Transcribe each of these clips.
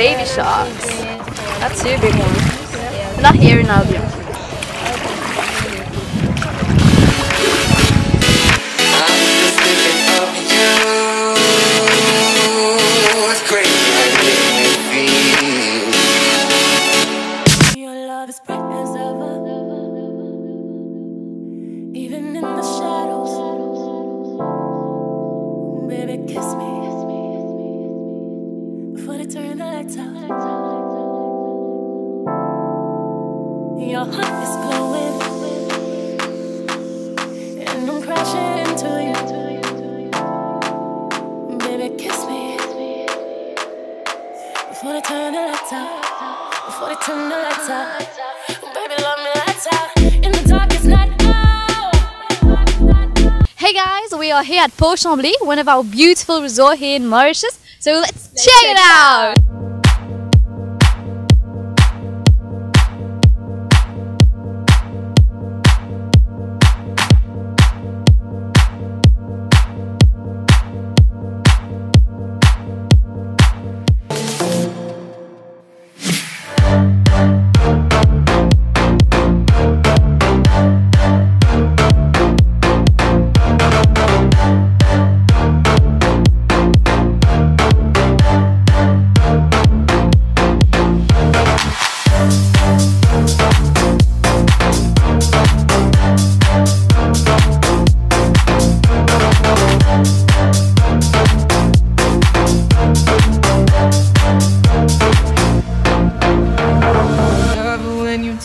baby sharks. That's two big ones. Not here in Albion. Your heart is glowing, and I'm crashing into you. Baby, kiss me before they turn the lights out. Before they turn the lights out. Baby, love me lights out. In the darkest night. Hey guys, we are here at Port Chambly, one of our beautiful resorts here in Mauritius. So let's, check it out. Love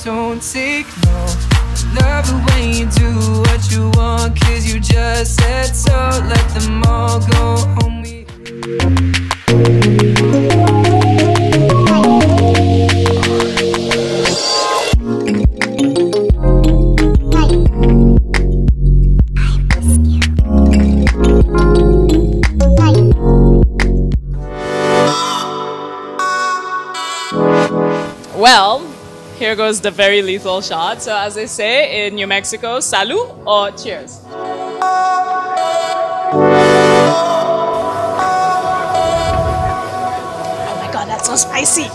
don't take no. Love you do what you want, cause you just said so. Let them all go home. We- Well, here goes the very lethal shot. So, as they say in New Mexico, salud or cheers. Oh my god, that's so spicy.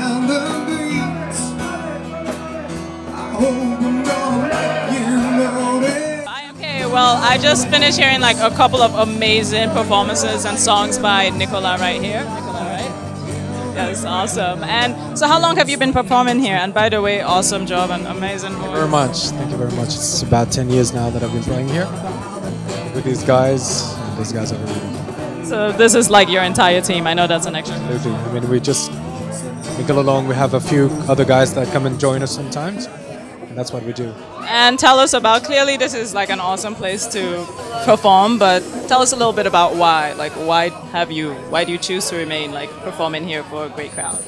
Bone with tender beats. I hope you know you notice. Okay, well, I just finished hearing like a couple of amazing performances and songs by Nicola right here. Nicola, right? That's awesome. And so, how long have you been performing here? And by the way, awesome job and amazing voice. very much. Thank you very much. It's about 10 years now that I've been playing here with these guys. And these guys are really. So, this is like your entire team. I know that's an extra. Absolutely. I mean, we just mingle along. We have a few other guys that come and join us sometimes. And that's what we do. And tell us about clearly this is like an awesome place to perform, but tell us a little bit about why. Like why have you why do you choose to remain like performing here for a great crowd?